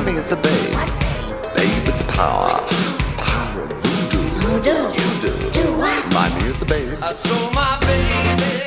Mommy is a babe. Babe with the power. Power of voodoo. Voodoo. You do. Do what? Mommy is the babe. I saw my baby.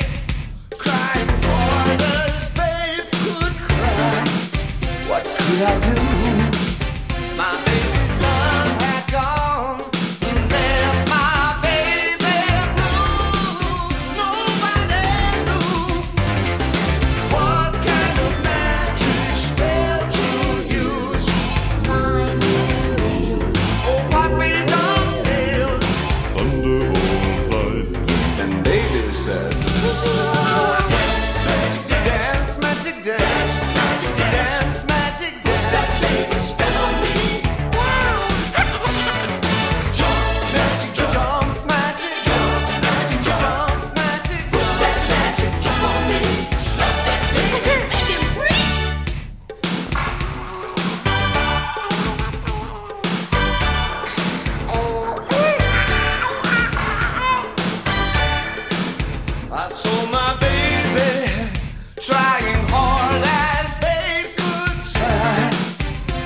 trying hard as they could try.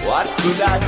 What could I do?